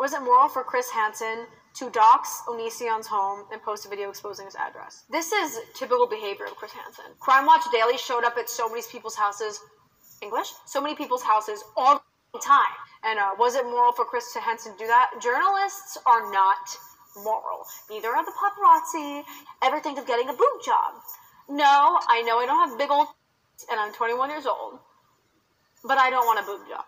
Was it moral for Chris Hansen to dox Onision's home and post a video exposing his address? This is typical behavior of Chris Hansen. Crime Watch Daily showed up at so many people's houses, English, so many people's houses all the time. And uh, was it moral for Chris Hansen to do that? Journalists are not moral. Neither are the paparazzi. Ever think of getting a boob job? No, I know I don't have big old and I'm 21 years old, but I don't want a boob job.